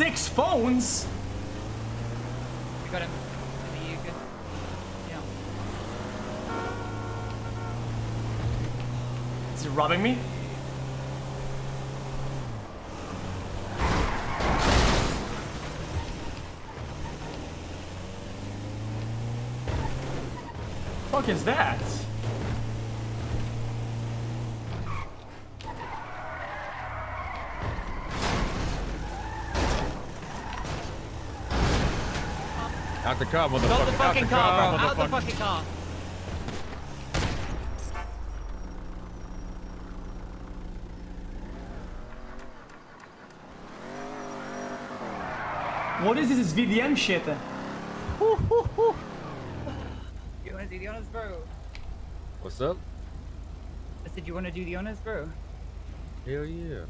six phones. You got him. Are you good? Yeah. Is he robbing me? Fuck is that? Out the car, motherfucker. Got the fucking Out car, bro. Out the fucking car. What is this VDM shit? You wanna do the honors, bro? What's up? I said you wanna do the honors, bro? Hell yeah.